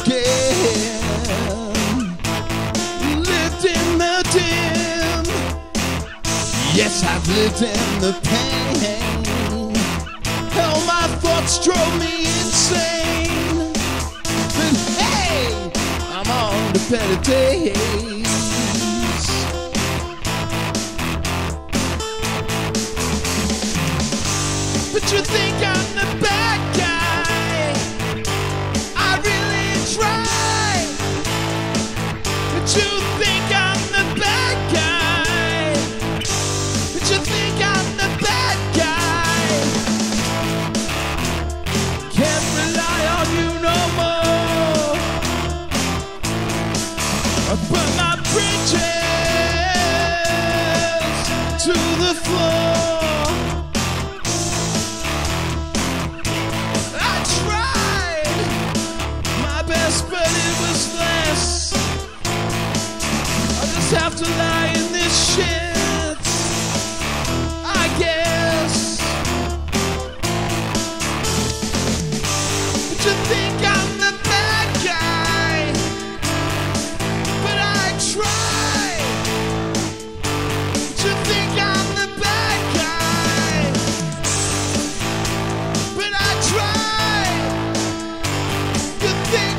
again. Lived in the dim. Yes, I've lived in the pain. Hell, my thoughts drove me insane. But hey, I'm on the better days. But you think I'm. You think have to lie in this shit. I guess. But you think I'm the bad guy. But I try. But you think I'm the bad guy. But I try. You think.